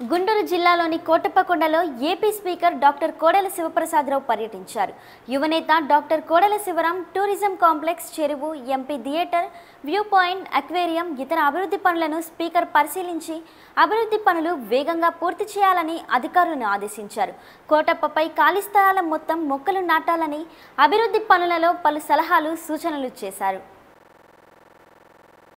గుంటూరు జిల్లాలోని కోటప్పకొండలో AP speaker doctor Kodela Siva Prasada Rao పర్యటించారు. యువనేత doctor Kodela Sivaram tourism complex చెరువు MP theatre view point aquarium ఇతర అభివృద్ధి పనులను స్పీకర్ పరిశీలించి అభివృద్ధి పనులు వేగంగా పూర్తి చేయాలని అధికారులను ఆదేశించారు. కోటప్పపై ఖాళీ స్థలాల మొత్తం మొక్కలు నాటాలని అభివృద్ధి పనులలో పలు సలహాలు సూచనలు చేశారు.